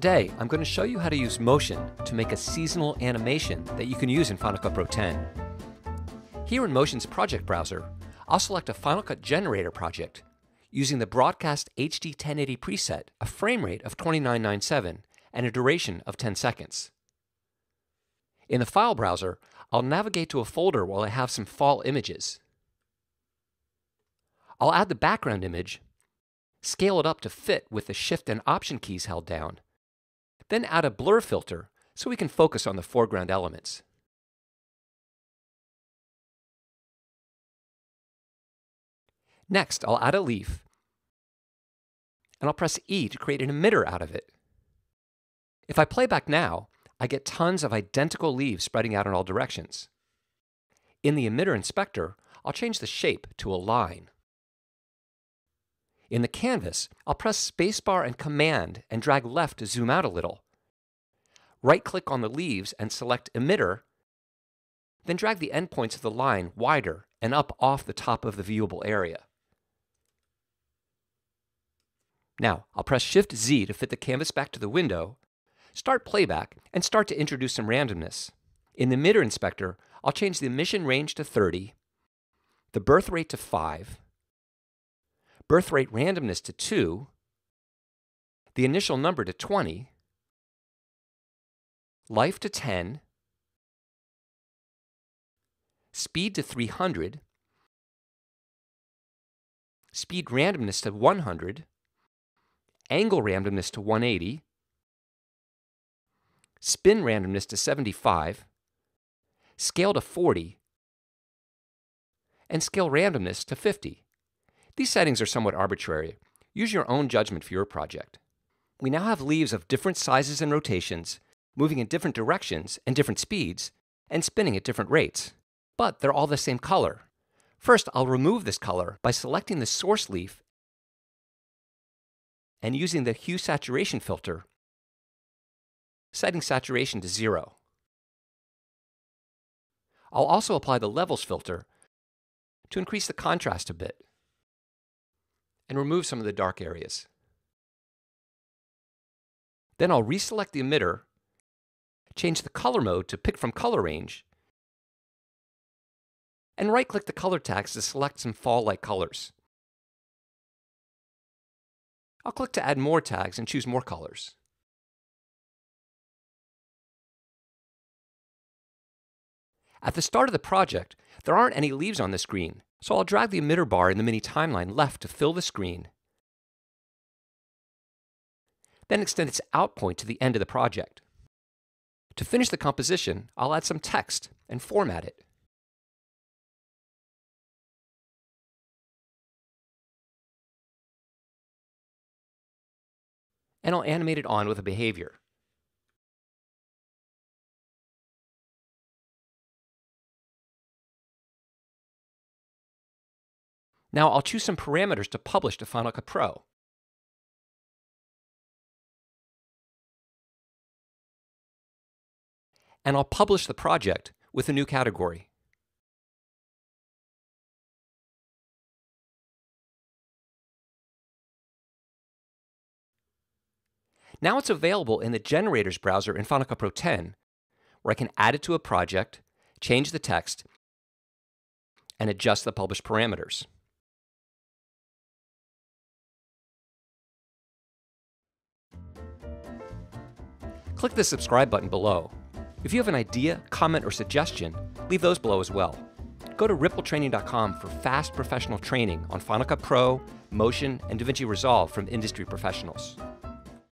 Today, I'm going to show you how to use Motion to make a seasonal animation that you can use in Final Cut Pro 10. Here in Motion's project browser, I'll select a Final Cut Generator project using the Broadcast HD 1080 preset, a frame rate of 2997, and a duration of 10 seconds. In the file browser, I'll navigate to a folder while I have some fall images. I'll add the background image, scale it up to fit with the Shift and Option keys held down, then add a blur filter so we can focus on the foreground elements. Next, I'll add a leaf, and I'll press E to create an emitter out of it. If I play back now, I get tons of identical leaves spreading out in all directions. In the emitter inspector, I'll change the shape to a line. In the canvas, I'll press spacebar and Command and drag left to zoom out a little. Right-click on the leaves and select Emitter, then drag the endpoints of the line wider and up off the top of the viewable area. Now, I'll press Shift-Z to fit the canvas back to the window, start playback, and start to introduce some randomness. In the emitter inspector, I'll change the emission range to 30, the birth rate to 5, birth rate randomness to 2, the initial number to 20, life to 10, speed to 300, speed randomness to 100, angle randomness to 180, spin randomness to 75, scale to 40, and scale randomness to 50. These settings are somewhat arbitrary. Use your own judgment for your project. We now have leaves of different sizes and rotations, moving in different directions and different speeds, and spinning at different rates. But they're all the same color. First, I'll remove this color by selecting the source leaf and using the hue saturation filter, setting saturation to zero. I'll also apply the levels filter to increase the contrast a bit and remove some of the dark areas. Then I'll reselect the emitter, change the color mode to pick from color range, and right-click the color tags to select some fall-like colors. I'll click to add more tags and choose more colors. At the start of the project, there aren't any leaves on the screen, so I'll drag the emitter bar in the mini timeline left to fill the screen, then extend its out point to the end of the project. To finish the composition, I'll add some text and format it. And I'll animate it on with a behavior. Now I'll choose some parameters to publish to Final Cut Pro. And I'll publish the project with a new category. Now it's available in the Generators browser in Final Cut Pro 10, where I can add it to a project, change the text, and adjust the published parameters. Click the subscribe button below. If you have an idea, comment, or suggestion, leave those below as well. Go to rippletraining.com for fast professional training on Final Cut Pro, Motion, and DaVinci Resolve from industry professionals.